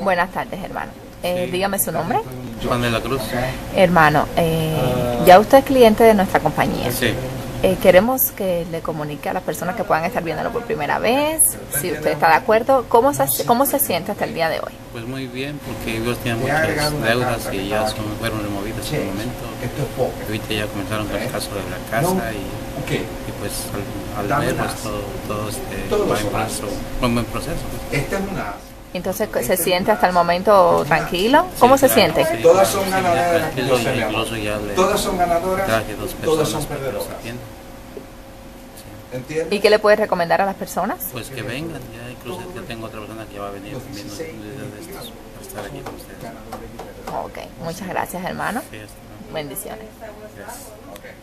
Buenas tardes, hermano. Eh, dígame su nombre. Juan de la Cruz. Hermano, eh, ya usted es cliente de nuestra compañía. Sí. Eh, queremos que le comunique a las personas que puedan estar viéndolo por primera vez, si usted está de acuerdo, ¿cómo se, cómo se siente hasta el día de hoy? Pues muy bien, porque ellos tenían muchas deudas y ya son, fueron removidas en el momento. Ahorita ya comenzaron con el caso de la casa y, y pues al, al ver pues todo, todo este va en proceso, un buen proceso. Esta es una. Entonces, ¿se siente hasta el momento tranquilo? ¿Cómo Sí, se claro, siente? sí, Todas son sí, ganadoras, yo le Todas son ganadoras, todas son perdedoras. ¿Entiendes? ¿Y qué le puede recomendar a las personas? Pues que vengan, ya incluso ya tengo otra persona que va a venir también para estar aquí con ustedes. Ok, muchas gracias, hermano. Sí. Bendiciones. Gracias.